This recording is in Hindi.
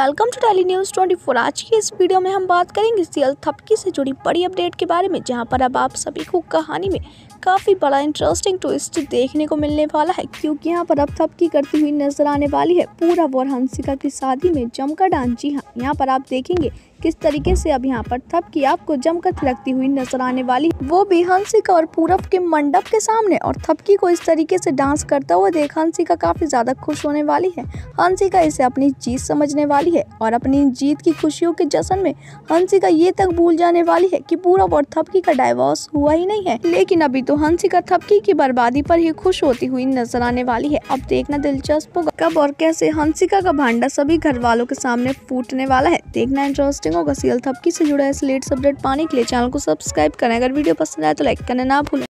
वेलकम टू डेली न्यूज़ 24 आज की इस वीडियो में हम बात करेंगे सीएल थपकी से जुड़ी बड़ी अपडेट के बारे में, जहाँ पर अब आप सभी को कहानी में काफ़ी बड़ा इंटरेस्टिंग ट्विस्ट देखने को मिलने वाला है, क्योंकि यहाँ पर अब थपकी करती हुई नज़र आने वाली है पूरा और हंसिका की शादी में जमकर डांस जी हाँ यहाँ पर आप देखेंगे किस तरीके से अब यहाँ पर थप थपकी आपको जमकर थिरकती हुई नज़र आने वाली, वो भी हंसिका और पूरब के मंडप के सामने। और थपकी को इस तरीके से डांस करता हुआ देख हंसिका काफ़ी ज़्यादा खुश होने वाली है। हंसिका इसे अपनी जीत समझने वाली है और अपनी जीत की खुशियों के जश्न में हंसिका ये तक भूल जाने वाली है कि पूरब और थपकी का डाइवोर्स हुआ ही नहीं है। लेकिन अभी तो हंसिका थपकी की बर्बादी पर ही खुश होती हुई नज़र आने वाली है। अब देखना दिलचस्प होगा कब और कैसे हंसिका का भांडा सभी घर वालों के सामने फूटने वाला है। देखना इंटरेस्टिंग इंटरेस्टिंग होगा सीएल से जुड़ा है लेटेस्ट अपडेट पाने के लिए चैनल को सब्सक्राइब करें। अगर वीडियो पसंद आए तो लाइक करना ना भूलें।